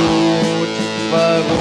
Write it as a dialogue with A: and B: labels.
A: onde vamos.